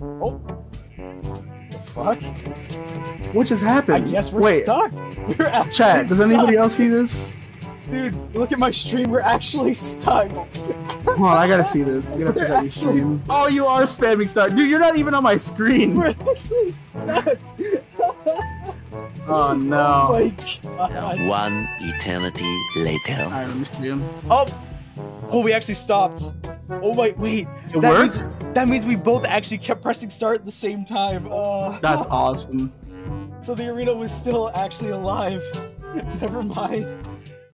Oh. The fuck? What just happened? I happened? guess we're Wait, stuck. We're actually chat. Does anybody else see this? Dude, look at my stream. We're actually stuck. Come on, I gotta see this. I gotta We're out your stream. Oh, you are spamming star, dude. You're not even on my screen. We're actually stuck. Oh Oh no. my god. One eternity later. Alright, let me stream. Oh. Oh, we actually stopped. Oh wait, wait. It that worked? means that means we both actually kept pressing start at the same time. Uh, That's awesome. so the arena was still actually alive. Never mind.